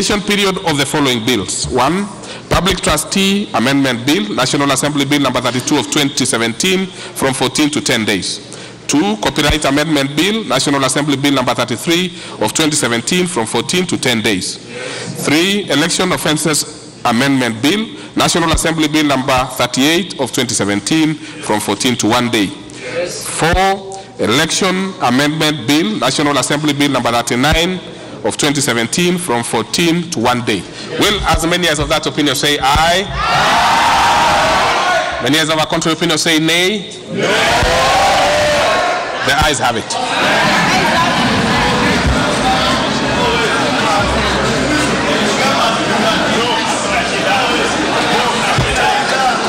Period of the following bills. One, Public Trustee Amendment Bill, National Assembly Bill number 32 of 2017, from 14 to 10 days. Two, Copyright Amendment Bill, National Assembly Bill number 33 of 2017, from 14 to 10 days. Three, Election Offences Amendment Bill, National Assembly Bill number 38 of 2017, from 14 to 1 day. Four, Election Amendment Bill, National Assembly Bill number 39 of 2017, from 14 to 1 day. Will as many as of that opinion say aye? Many as of our contrary opinion say nay? The ayes have it.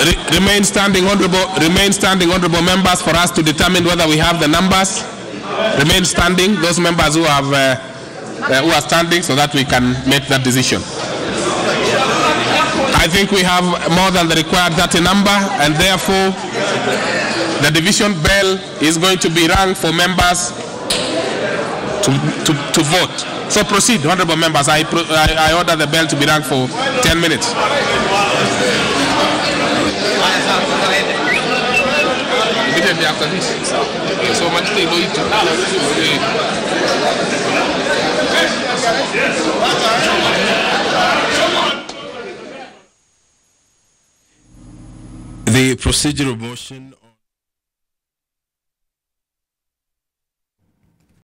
Re- Remain standing, honorable. Remain standing, honorable members, for us to determine whether we have the numbers. Remain standing, those members who have, uh, uh, who are standing, so that we can make that decision. I think we have more than the required 30 number, and therefore, the division bell is going to be rung for members to, to, to vote. So proceed, honorable members. I, I, I order the bell to be rung for 10 minutes. Immediately after this. So much they go The procedural motion.